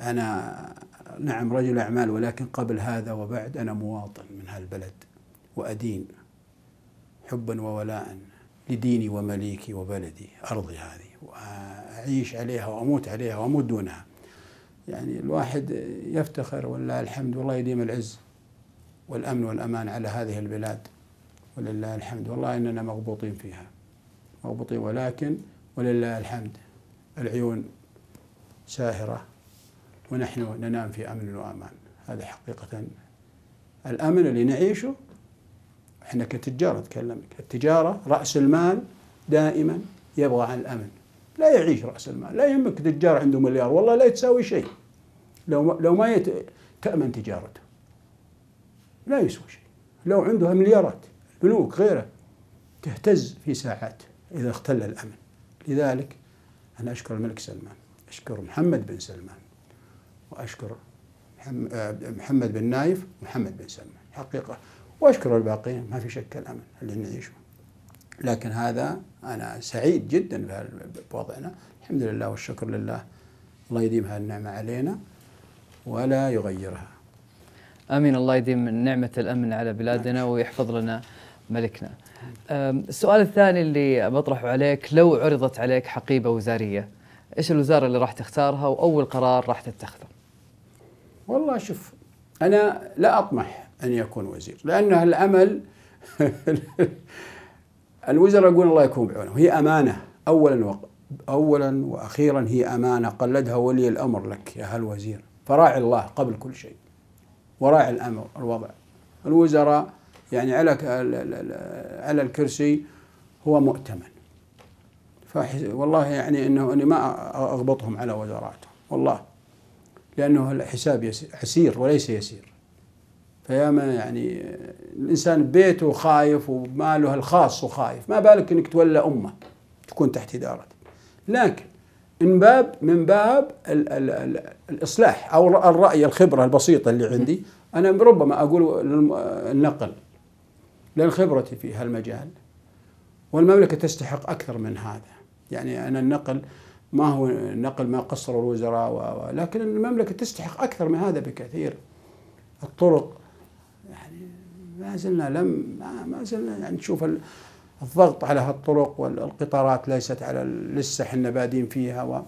أنا نعم رجل أعمال ولكن قبل هذا وبعد أنا مواطن من هالبلد وأدين حبا وولاء لديني ومليكي وبلدي أرضي هذه وأعيش عليها وأموت عليها وأموت دونها. يعني الواحد يفتخر ولله الحمد والله يديم العز والأمن والأمان على هذه البلاد ولله الحمد. والله إننا مغبوطين فيها. مغبوطين ولكن ولله الحمد العيون ساهرة ونحن ننام في أمن وأمان. هذا حقيقة. الأمن اللي نعيشه إحنا كتجار اتكلم التجارة رأس المال دائما يبغى عن الأمن. لا يعيش رأس المال لا يهمك تجار عنده مليار والله لا تساوي شيء. لو لو ما يت... تأمن تجارته لا يسوى شيء. لو عنده مليارات بنوك غيره تهتز في ساعات إذا اختل الأمن. لذلك أنا أشكر الملك سلمان أشكر محمد بن سلمان وأشكر محمد بن نايف ومحمد بن سلمان. حقيقة وأشكر الباقين ما في شك الامل اللي نعيشه. لكن هذا أنا سعيد جدا بوضعنا. الحمد لله والشكر لله. الله يديم هذه النعمه علينا ولا يغيرها. آمين. الله يديم نعمة الأمن على بلادنا ويحفظ لنا ملكنا. السؤال الثاني اللي بطرحه عليك لو عرضت عليك حقيبة وزارية إيش الوزارة اللي راح تختارها وأول قرار راح تتخذه؟ والله شوف أنا لا أطمح أن يكون وزير لأنه العمل الوزراء يقول الله يكون بعونه. هي أمانة أولا و... أولا وأخيرا هي أمانة. قلدها ولي الأمر لك يا هالوزير. فراعي الله قبل كل شيء. وراعي الأمر الوضع. الوزراء يعني على على الكرسي هو مؤتمن. والله يعني إنه أني ما أغبطهم على وزاراتهم والله. لأنه الحساب يسير وليس يسير. فياما يعني الإنسان بيته خايف وماله الخاص وخايف ما بالك إنك تولى أمة تكون تحت ادارتك لكن من باب من باب ال ال ال الإصلاح أو الرأي الخبرة البسيطة اللي عندي أنا ربما أقول النقل. لأن خبرتي في هالمجال. والمملكة تستحق أكثر من هذا. يعني أنا النقل ما هو نقل ما قصروا الوزراء لكن المملكة تستحق أكثر من هذا بكثير. الطرق ما زلنا لم ما زلنا يعني نشوف الضغط على هالطرق والقطارات ليست على لسه إحنا بادين فيها و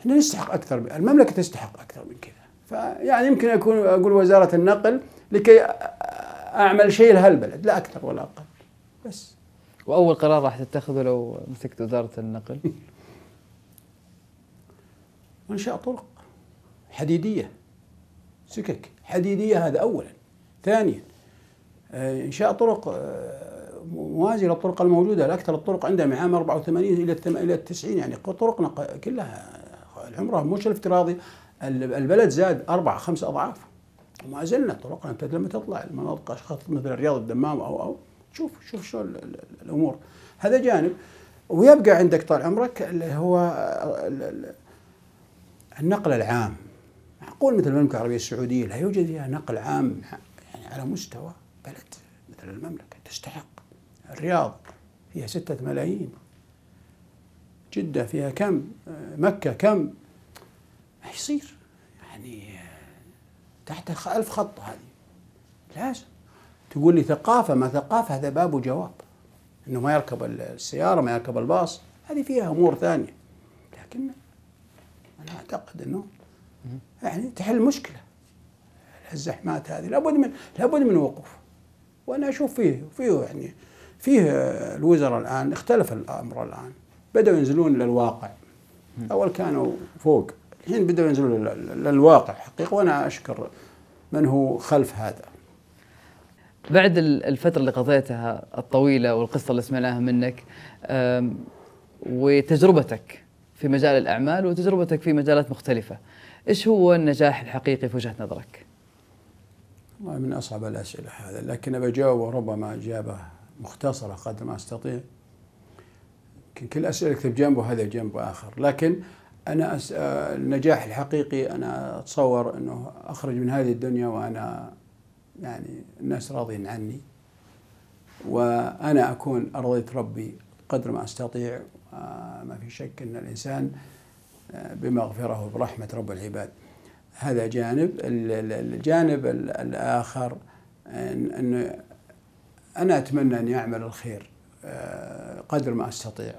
إحنا نستحق أكثر المملكة تستحق أكثر من كذا. فيعني يمكن اكون أقول وزارة النقل لكي أعمل شيء لهالبلد لا أكثر ولا أقل. بس. وأول قرار راح تتخذه لو مسكت وزارة النقل؟ انشاء طرق. حديدية. سكك. حديدية هذا اولا. ثانيا آه، إنشاء طرق آه، موازيه للطرق الموجودة. الاكثر الطرق عندنا من عام 84 إلى إلى 90 يعني طرقنا كلها العمرة مش الافتراضي. البلد زاد أربع خمس أضعاف. وما زلنا طرقنا. أنت لما تطلع المناطق مثل الرياض الدمام أو أو شوف شوف شو الأمور. هذا جانب. ويبقى عندك طال عمرك اللي هو النقل العام. معقول مثل المملكة العربية السعودية لا يوجد فيها نقل عام يعني على مستوى بلد مثل المملكة. تستحق. الرياض فيها ستة ملايين. جدة فيها كم؟ مكة كم؟ ما يصير. يعني تحت ألف خط هذه. لازم تقول لي ثقافة ما ثقافة هذا باب وجواب. إنه ما يركب السيارة ما يركب الباص. هذه فيها أمور ثانية. لكن أنا أعتقد إنه يعني تحل مشكلة. الزحمات هذه لابد من لابد من وقوف. وأنا أشوف فيه فيه يعني فيه الوزراء الآن اختلف الأمر الآن. بدأوا ينزلون للواقع أول كانوا فوق. الحين بدأوا ينزلون لل- للواقع حقيقة وأنا أشكر من هو خلف هذا. بعد ال- الفترة اللي قضيتها الطويلة والقصة اللي سمعناها منك وتجربتك في مجال الأعمال وتجربتك في مجالات مختلفة إيش هو النجاح الحقيقي في وجهة نظرك؟ والله من أصعب الأسئلة هذا لكن بجاوبه ربما إجابة مختصرة قدر ما أستطيع. يمكن كل أسئلة أكتب جنبه هذا جنب آخر. لكن أنا أس... آه، النجاح الحقيقي أنا أتصور أنه أخرج من هذه الدنيا وأنا يعني الناس راضين عني. وأنا أكون أرضيت ربي قدر ما أستطيع. آه، ما في شك أن الإنسان آه، بمغفرة وبرحمة رب العباد. هذا جانب. ال- ال- الجانب ال- الآخر أن أن أنا أتمنى أن يعمل الخير قدر ما أستطيع.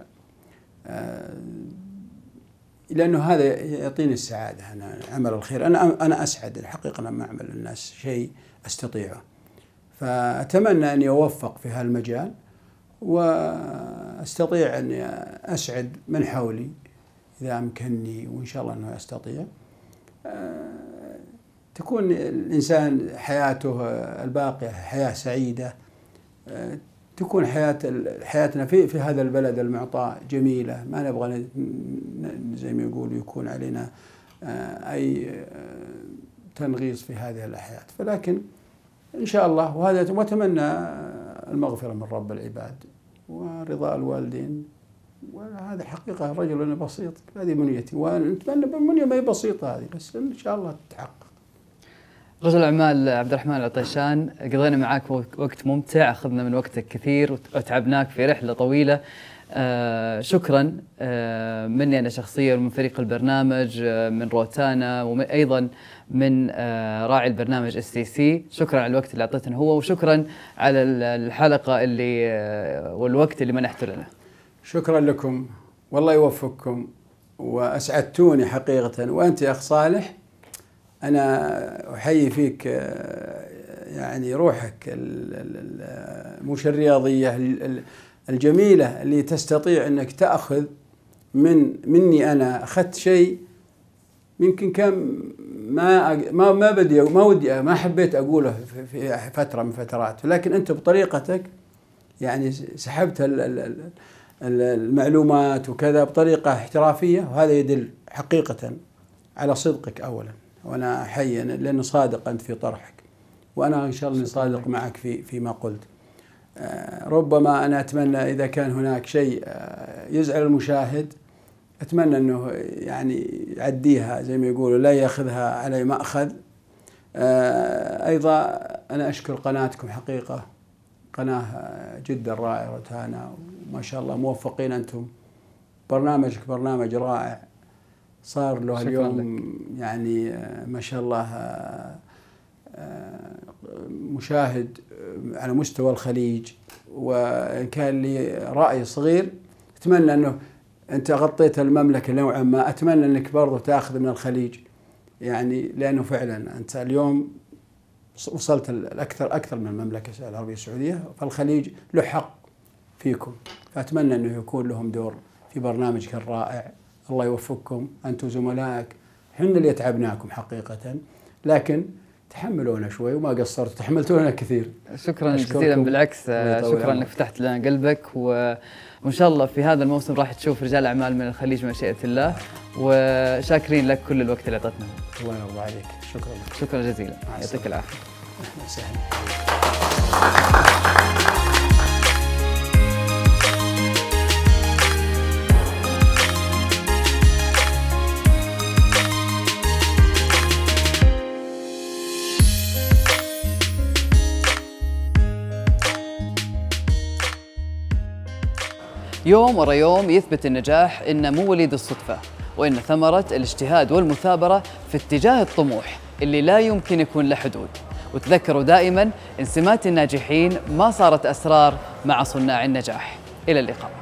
لأنه هذا يعطيني السعادة أنا عمل الخير. أنا أنا أسعد الحقيقة لما أعمل للناس شيء أستطيعه. فأتمنى أني أوفق في هالمجال وأستطيع أني أسعد من حولي إذا أمكنني وإن شاء الله أنه أستطيع. آه، تكون الإنسان حياته الباقية حياة سعيدة. آه، تكون حياة حياتنا في في هذا البلد المعطاء جميلة. ما نبغى زي ما يقولوا يكون علينا آه، أي آه، تنغيص في هذه الحياة. فلكن إن شاء الله وهذا وأتمنى المغفرة من رب العباد ورضاء الوالدين. وهذا حقيقة رجل بسيط هذه منيتي ونتمنى منية ما هي بسيطة هذه بس إن شاء الله تتحقق. رجل الأعمال عبد الرحمن العطيشان قضينا وق- وقت ممتع أخذنا من وقتك كثير وت- وتعبناك في رحلة طويلة. آه شكرا آه مني أنا شخصيا ومن فريق البرنامج آه من روتانا وأيضا من آه راعي البرنامج STC شكرا على الوقت اللي أعطيتنا هو وشكرا على ال- الحلقة اللي آه والوقت اللي منحته لنا. شكرا لكم. والله يوفقكم وأسعدتوني حقيقة. وأنت يا أخ صالح أنا أحيي فيك آه، يعني روحك مش الرياضية ال- ال- الجميلة اللي تستطيع أنك تأخذ من مني أنا أخذت شيء يمكن كان ما ما ما بدي ما ودي ما حبيت أقوله في- فترة من فترات. ولكن أنت بطريقتك يعني سحبت ال- ال- ال- ال- المعلومات وكذا بطريقة احترافية وهذا يدل حقيقة على صدقك اولا. وأنا احيي لأنه صادق أنت في طرحك. وأنا إن شاء الله صادق معك في فيما قلت. آه، ربما أنا أتمنى إذا كان هناك شيء آه، يزعل المشاهد. أتمنى أنه يعني يعديها زي ما يقولوا لا يأخذها على مأخذ. آه، أيضا أنا أشكر قناتكم حقيقة. قناة جدا رائعة روتانا وما شاء الله موفقين أنتم. برنامجك برنامج رائع. صار له اليوم يعني آه، ما شاء الله آه، آه، مشاهد على مستوى الخليج. وإن كان لي رأي صغير أتمنى أنه أنت غطيت المملكة نوعا ما. أتمنى أنك برضو تأخذ من الخليج. يعني لأنه فعلا أنت اليوم وصلت الأكثر أكثر من المملكة العربية السعودية. فالخليج له حق فيكم. فأتمنى أنه يكون لهم دور في برنامجك الرائع. الله يوفقكم أنتم زملائك. إحنا اللي تعبناككم حقيقة. لكن تحملونا شوي وما قصرتوا تحملتونا كثير. شكرا. جزيلا. بالعكس شكرا. إنك فتحت لنا قلبك و... وإن شاء الله في هذا الموسم راح تشوف رجال أعمال من الخليج مشيئة الله. وشاكرين لك كل الوقت اللي أعطيتنا. الله يرضى عليك. شكرا. لك شكرا جزيلا. يعطيك. العافية. أهلا وسهلا يوم ورا يوم يثبت النجاح انه مو وليد الصدفة وإن ثمرة الاجتهاد والمثابرة في اتجاه الطموح اللي لا يمكن يكون له حدود. وتذكروا دائما إن سمات الناجحين ما صارت أسرار مع صناع النجاح. إلى اللقاء.